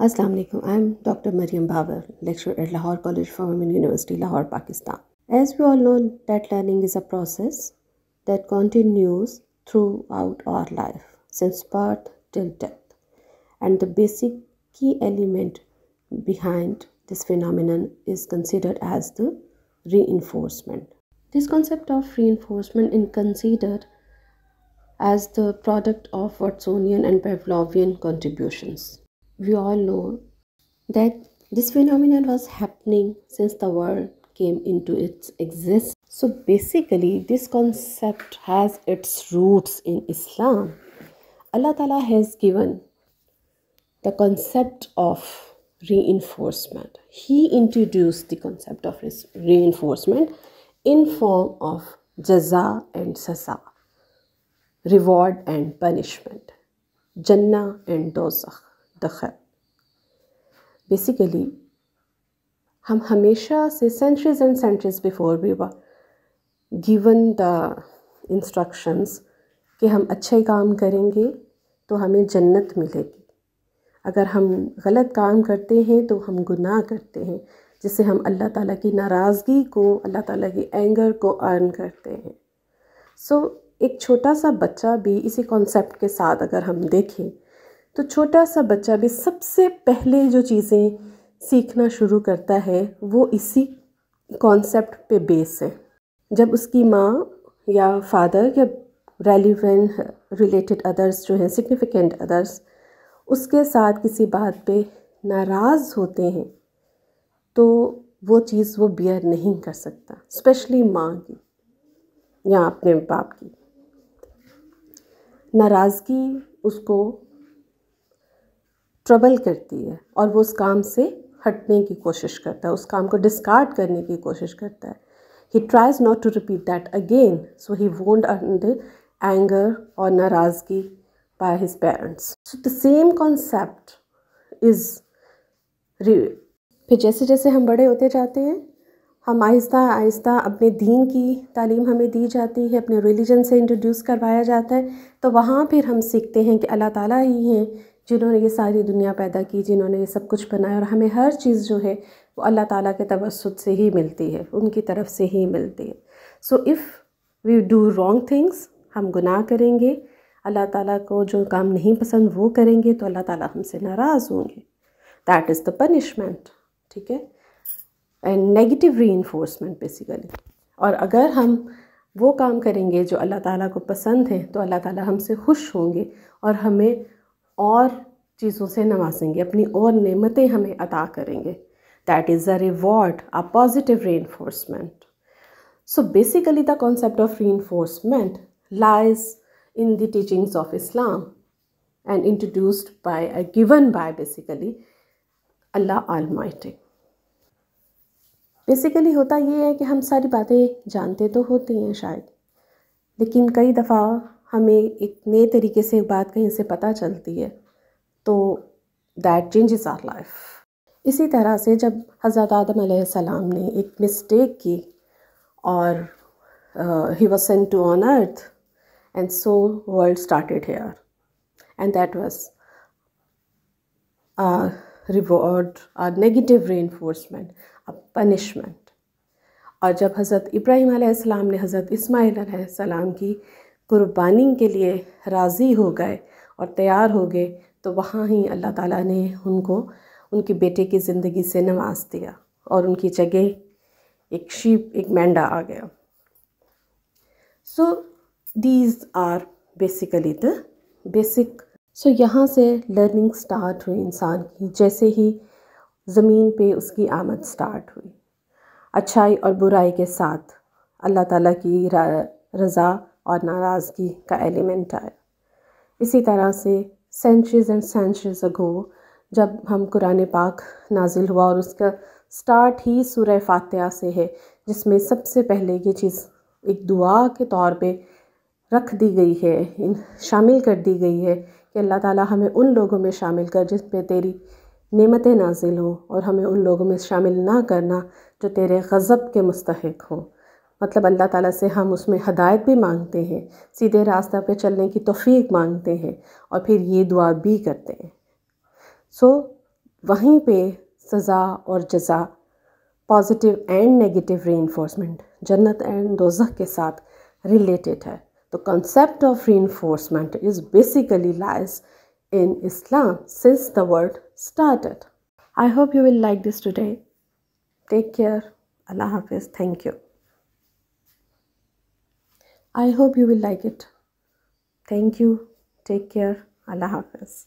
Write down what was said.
Assalamu alaikum. I'm Dr. Mariam Babar, lecturer at Lahore College for Women University, Lahore, Pakistan. As we all know that learning is a process that continues throughout our life since birth till death. And the basic key element behind this phenomenon is considered as the reinforcement. This concept of reinforcement is considered as the product of Watsonian and Pavlovian contributions we all know that this phenomenon was happening since the world came into its existence. So basically, this concept has its roots in Islam. Allah Ta'ala has given the concept of reinforcement. He introduced the concept of reinforcement in form of jaza and sasa, reward and punishment, jannah and dozakh दखल। Basically हम हमेशा से centuries and centuries before were given the instructions कि हम अच्छे काम करेंगे तो हमें जन्नत मिलेगी। अगर हम गलत काम करते हैं तो हम गुनाह करते हैं जिससे हम अल्लाह ताला की नाराज़गी को अल्लाह ताला की एंगर को अर्न करते हैं। सो so, एक छोटा सा बच्चा भी इसी कॉन्सेप्ट के साथ अगर हम देखें तो छोटा सा बच्चा भी सबसे पहले जो चीज़ें सीखना शुरू करता है, वो इसी कॉन्सेप्ट पे बेस है। जब उसकी माँ या फादर या रेलिवेंट रिलेटेड अदर्स जो हैं सिग्निफिकेंट अदर्स उसके साथ किसी बात पे नाराज़ होते हैं तो वो चीज़ वो बियर नहीं कर सकता स्पेशली माँ की या अपने बाप की। नाराज़गी उसको ट्रबल करती है और वो उस काम से हटने की कोशिश करता है, उस काम को डिस्कार्ड करने की कोशिश करता है। He tries not to repeat that again so he won't under anger और नाराज़गी by his parents so the same concept is फिर जैसे जैसे हम बड़े होते जाते हैं, हम आहिस्ता आहिस्ता अपने दीन की तालीम हमें दी जाती है, अपने रिलीजन से इंट्रोड्यूस करवाया जाता है तो वहाँ फिर हम सीखते हैं कि अल्लाह ताला ही हैं जिन्होंने ये सारी दुनिया पैदा की, जिन्होंने ये सब कुछ बनाया और हमें हर चीज़ जो है वो अल्लाह ताला के तवसत से ही मिलती है, उनकी तरफ़ से ही मिलती है। So if we do wrong things हम गुनाह करेंगे, अल्लाह ताला को जो काम नहीं पसंद वो करेंगे तो अल्लाह ताला हमसे नाराज़ होंगे। दैट इज़ द पनिशमेंट ठीक है? एंड नेगेटिव री बेसिकली और अगर हम वो काम करेंगे जो अल्लाह ताला को पसंद है तो अल्लाह ताला हमसे खुश होंगे और हमें और चीज़ों से नवाजेंगे, अपनी और नेमतें हमें अता करेंगे। That is a reward a positive reinforcement so basically the concept of reinforcement lies in the teachings of Islam and introduced by given by basically Allah all basically होता ये है कि हम सारी बातें जानते तो होती हैं शायद, लेकिन कई दफ़ा हमें एक नए तरीके से बात कहीं से पता चलती है तो दैट चेंजेस आर लाइफ इसी तरह से जब हज़रत आदम सलाम ने एक मिस्टेक की और he was sent to on earth and so world started here and that was reward a negative reinforcement a punishment और जब हज़रत इब्राहिम ने हज़रत इसमाईल सलाम की कुर्बानी के लिए राज़ी हो गए और तैयार हो गए तो वहाँ ही अल्लाह ताला ने उनको, उनके बेटे की ज़िंदगी से नवाज़ दिया और उनकी जगह एक शीप, एक मेंढा आ गया। So these are basically the basic so यहाँ से लर्निंग स्टार्ट हुई इंसान की, जैसे ही ज़मीन पे उसकी आमद स्टार्ट हुई। अच्छाई और बुराई के साथ अल्लाह ताला की रज़ा और नाराज़गी का एलिमेंट आया। इसी तरह से सेंचुरीज़ एंड सेंचुरीज़ अगो जब हम कुरान पाक नाजिल हुआ और उसका स्टार्ट ही सूर्य फातिहा से है, जिसमें सबसे पहले ये चीज़ एक दुआ के तौर पे रख दी गई है शामिल कर दी गई है कि अल्लाह ताला हमें उन लोगों में शामिल कर जिस पे तेरी नेमतें नाजिल हों और हमें उन लोगों में शामिल ना करना जो तेरे गज़ब के मुस्तक हों। मतलब अल्लाह ताला से हम उसमें हदायत भी मांगते हैं, सीधे रास्ता पे चलने की तौफीक मांगते हैं और फिर ये दुआ भी करते हैं। सो वहीं पे सज़ा और जज़ा पॉजिटिव एंड नेगेटिव री जन्नत एंड दोजह के साथ रिलेटेड है। तो concept of re is basically lies in Islam since the world started I hope you will like this today take care Allah हाफिज़ thank you I hope you will like it. Thank you. Take care. Allah Hafiz.